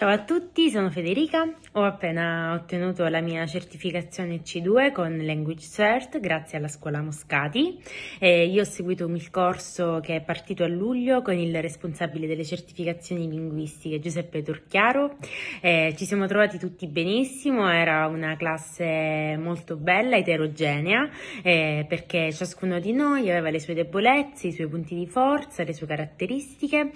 Ciao a tutti, sono Federica, ho appena ottenuto la mia certificazione C2 con Language Cert grazie alla scuola Moscati. E io ho seguito il corso che è partito a luglio con il responsabile delle certificazioni linguistiche Giuseppe Turchiaro, e ci siamo trovati tutti benissimo, era una classe molto bella, eterogenea perché ciascuno di noi aveva le sue debolezze, i suoi punti di forza, le sue caratteristiche,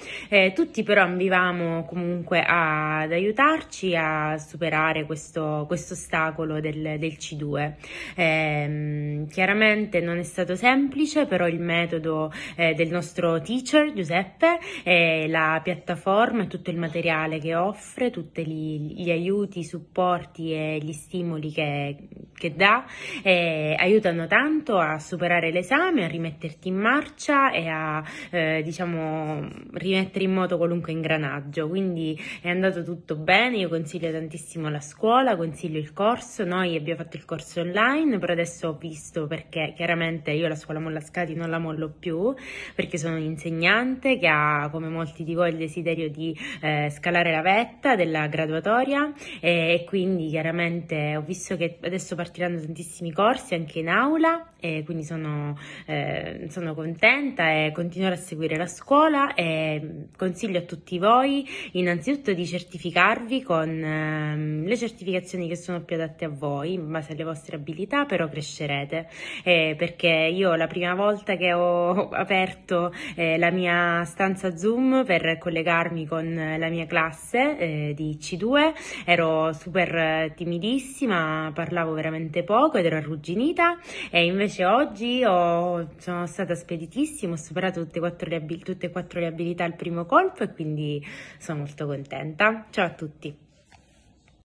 tutti però ambivamo comunque a ad aiutarci a superare questo, questo ostacolo del, del C2. Eh, chiaramente non è stato semplice, però il metodo eh, del nostro teacher Giuseppe, eh, la piattaforma e tutto il materiale che offre, tutti gli, gli aiuti, i supporti e gli stimoli che, che dà, eh, aiutano tanto a superare l'esame, a rimetterti in marcia e a eh, diciamo rimettere in moto qualunque ingranaggio. Quindi è andato tutto bene, io consiglio tantissimo la scuola, consiglio il corso, noi abbiamo fatto il corso online, però adesso ho visto perché chiaramente io la scuola Mollascati non la mollo più, perché sono un'insegnante che ha come molti di voi il desiderio di eh, scalare la vetta della graduatoria e, e quindi chiaramente ho visto che adesso partiranno tantissimi corsi anche in aula e quindi sono, eh, sono contenta e continuerò a seguire la scuola e consiglio a tutti voi innanzitutto di certificarvi con ehm, le certificazioni che sono più adatte a voi, in base alle vostre abilità, però crescerete. Eh, perché io la prima volta che ho aperto eh, la mia stanza Zoom per collegarmi con la mia classe eh, di C2 ero super timidissima, parlavo veramente poco ed ero arrugginita e invece oggi ho, sono stata speditissima, ho superato tutte e, quattro le, tutte e quattro le abilità al primo colpo e quindi sono molto contenta. Ciao a tutti!